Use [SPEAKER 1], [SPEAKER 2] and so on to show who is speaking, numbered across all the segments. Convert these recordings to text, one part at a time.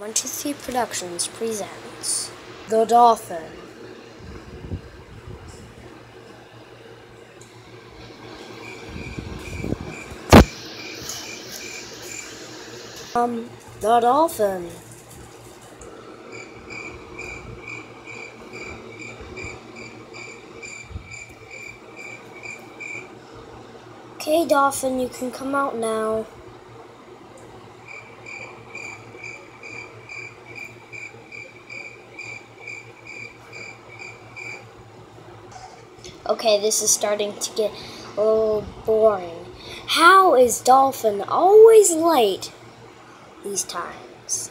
[SPEAKER 1] One Two Three Productions presents The Dolphin. Um, The Dolphin. Okay, Dolphin, you can come out now. Okay, this is starting to get a little boring. How is Dolphin always late these times?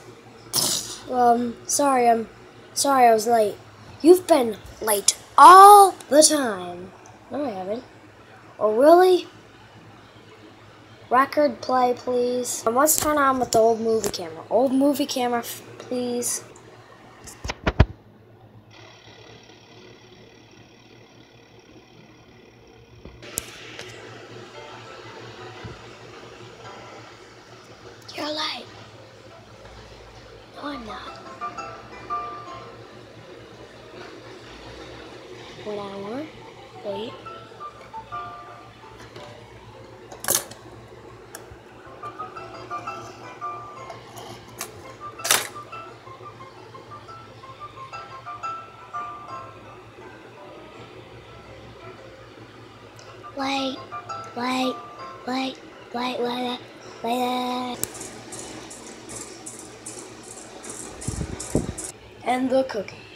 [SPEAKER 1] Um, sorry, I'm sorry I was late. You've been late all the time. No, I haven't. Oh, really? Record play, please. Um, let's turn on with the old movie camera. Old movie camera, please. You're. No, I'm not. One hour. Wait, wait, wait, wait, wait, wait, wait. and the cookie.